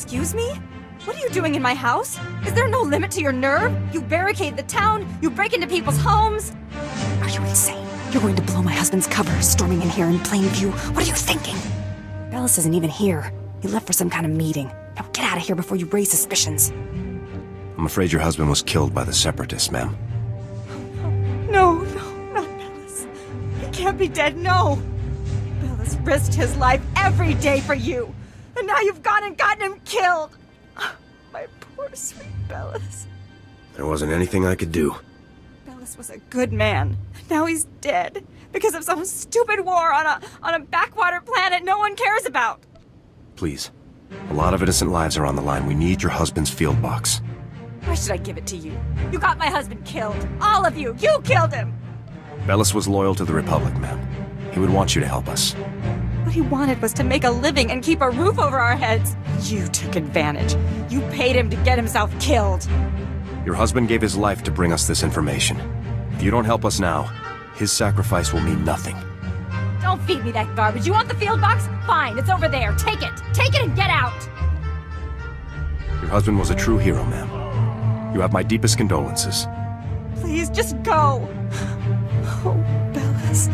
Excuse me? What are you doing in my house? Is there no limit to your nerve? You barricade the town, you break into people's homes. Are you insane? You're going to blow my husband's cover, storming in here in plain view. What are you thinking? Bellis isn't even here. He left for some kind of meeting. Now get out of here before you raise suspicions. I'm afraid your husband was killed by the Separatists, ma'am. No, no, not Bellis. He can't be dead, no. Bellis risked his life every day for you. And now you've gone and gotten him killed. My poor sweet Bellis. There wasn't anything I could do. Bellis was a good man. Now he's dead. Because of some stupid war on a on a backwater planet no one cares about. Please. A lot of innocent lives are on the line. We need your husband's field box. Why should I give it to you? You got my husband killed. All of you. You killed him. Bellis was loyal to the Republic, ma'am. He would want you to help us. What he wanted was to make a living and keep a roof over our heads. You took advantage. You paid him to get himself killed. Your husband gave his life to bring us this information. If you don't help us now, his sacrifice will mean nothing. Don't feed me that garbage. You want the field box? Fine, it's over there. Take it. Take it and get out. Your husband was a true hero, ma'am. You have my deepest condolences. Please, just go. Oh, Bellis.